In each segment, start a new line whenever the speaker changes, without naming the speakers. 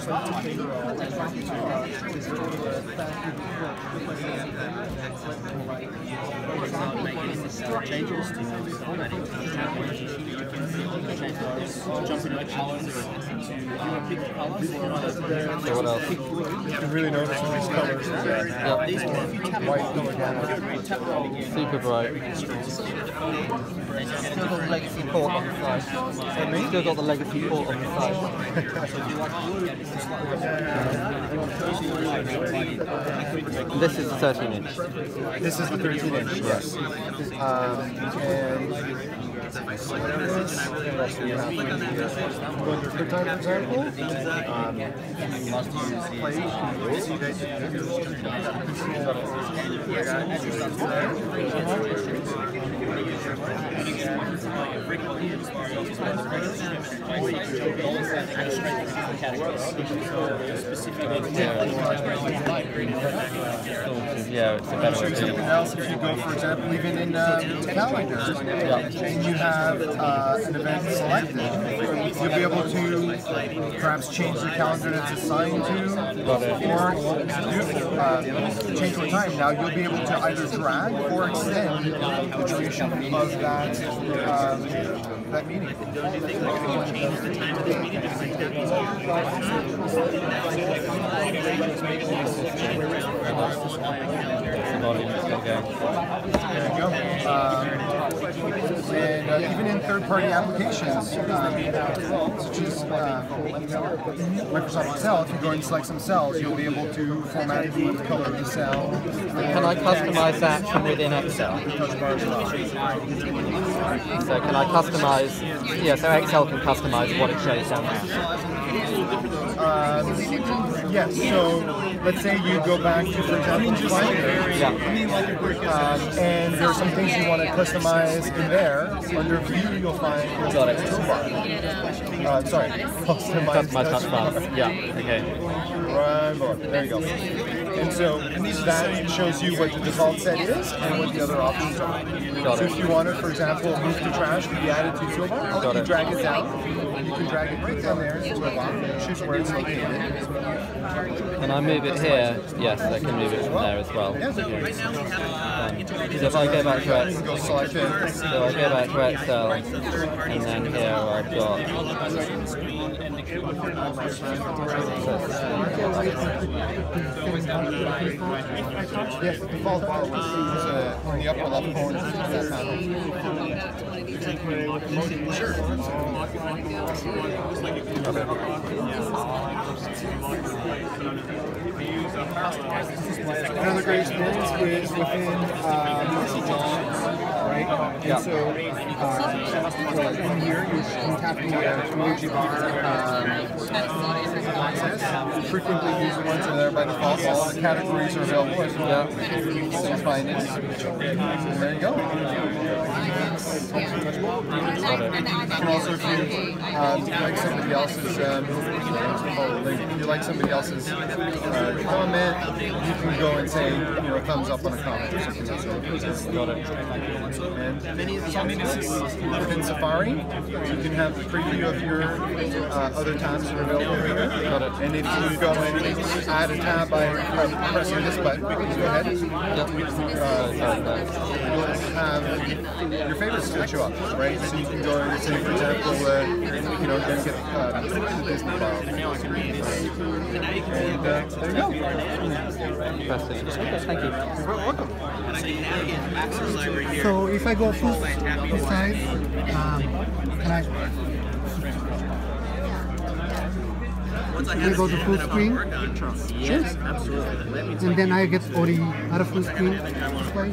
So what else?
You really notice these colors is that wide gamut.
Super bright. Still got the legacy port on the side. Still got the legacy port on the side. This is the 13 inch.
This is the 13 inch, yes. Um, and what else do we have here? Going to example. Um, you must use play.
Yeah, it's a better way to
something else. If you go, for example, even in um, calendar, and you have uh, an event selected, you'll be able to perhaps change the calendar that's assigned to, or uh, change what time. Now you'll be able to either drag or extend the duration of that um, that meeting.
volume is still going.
There you go. Um, and uh, even in third-party applications, um, such as uh, Microsoft Excel, if you go and select some cells, you'll be able to format the color of the cell.
Can I customize that from within Excel? So can I customize, yeah, so Excel can customize what it shows down there.
Um, yes, so let's say you go back to, for example, Finder,
Yeah.
um, and there are some things you want to customize in there. Under View, you'll find
Got it.
toolbar. Uh, sorry, customize,
Customize touch
bar.
bar. Yeah, okay.
Right. There you go. And so that shows you what the default set is and what the other options are.
Got
so
it.
if you wanted, for example, move to trash to be added to toolbar, you
it.
drag it down. You can drag it right down there choose where it's located.
Can I move it here? Yes, I can move it from there as well.
Yeah.
Um, if I go back to
You can go select it.
So I go back to Excel, and then here I've got.
Yes, the default bar was uh, on the upper left corner. That panel. Another great experience is within um, right?
Yeah.
And so, um, well, in here, you can tap the uh, emoji bar um, access. Frequently used ones are there by default. All the categories are available.
Yeah.
So find it. And there you go. And also, if you um, like somebody else's, um, if you like somebody else's uh, comment, you can go and say, you know, thumbs up on a comment or something. So, got it. And within Safari, you can have the preview of your uh, other tabs that are available here. And if you go and add a tab by pressing this button, go ahead. Uh, you'll have your favorites to show up, right? So you can go and say, for example, uh, you know, then get uh, the Disney file. And uh, there you go.
Fantastic. Thank you.
You're welcome.
So if I go full this side, um, can I? Can I go to full screen? Sure. And then I get all the other full screen display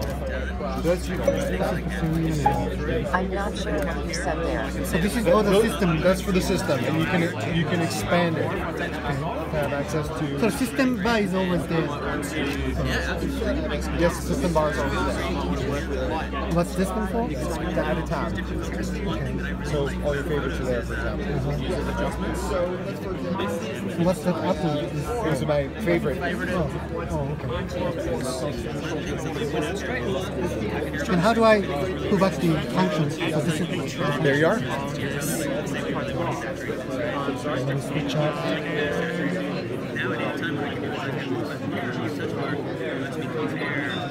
I'm not sure what you said there.
so this is all the system.
That's for the system, and you can you can expand it. Have access
So system bar is always there.
yes, the system bar is always there.
What's this one for?
To add a Okay. So all your favorites are there, for example. Mm-hmm.
What's that apple?
Those are my favorite.
Oh, oh, okay. And how do I go back the functions? of this is
There you are.
let me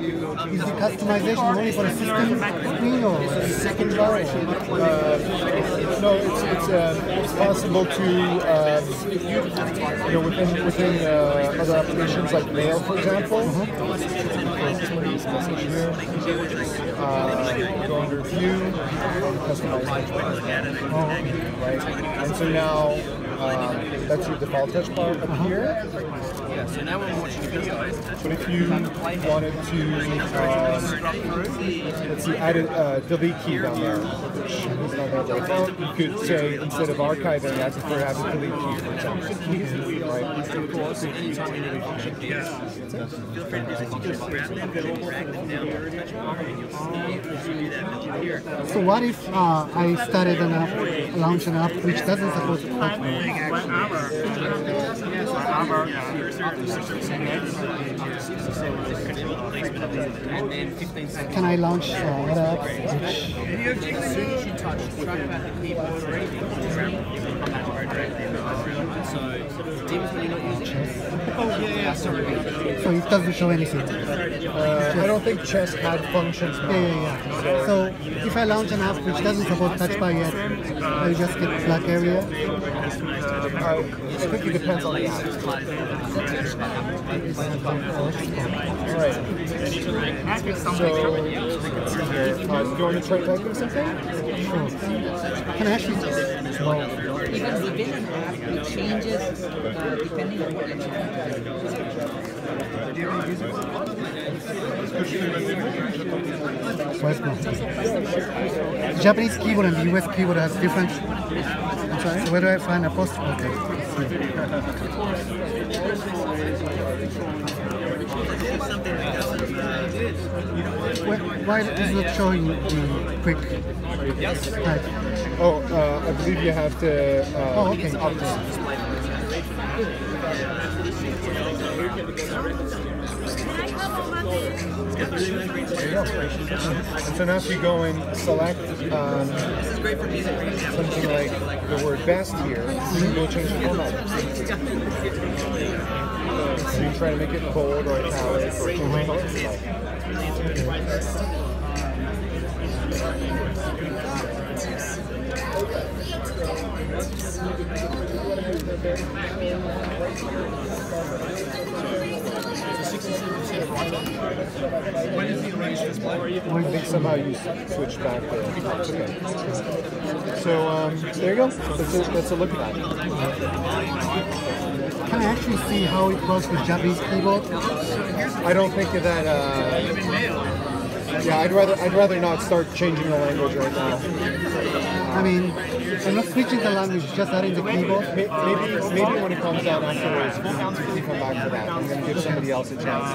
customization only for a system screen or second bar?
No, it's it's, uh, it's possible to um, you know within within uh, other applications like Mail, for example. Here. Uh, go under View, customize right? And so now um, that's your default touch bar up here. But if you wanted to, um, let's see, add a uh, delete key down there, which is not there by default, you could say instead of archiving, I prefer to have a delete key, for example. Right?
So what if uh, I started an app, launch an app which doesn't support Kotlin? Can I launch uh, other apps which so demon can you not use chest. So it doesn't show anything?
Uh, I don't think chess had functions.
Yeah, yeah, yeah. So if I launch an app which doesn't support touch bar yet, I just get black area.
Uh, I it depends on the app. All right. So, do you want to try typing something?
Sure. Can I actually? Well,
Even within an app, it changes uh, depending on what you're trying.
where's? The Japanese keyboard and the US keyboard has different. I'm sorry. So where do I find apostrophe? Okay. Why, why is it showing the quick type?
Oh, uh, I believe you have to. Uh,
Oh, okay.
And so now if you go and select um, something like the word best here, you can go change the format. So you try to make it bold or italic or change the color if you like. I think somehow you switched back. Okay. So um, there you go. That's a, that's a look at.
Can I actually see how it works with Japanese keyboard?
I don't think that. Uh, yeah, I'd rather I'd rather not start changing the language right now.
I mean, I'm not switching the language, just adding the keyboard.
Maybe maybe when it comes out afterwards, we can come back to that. I'm going to give somebody else a chance